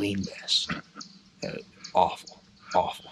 clean. Awful, awful.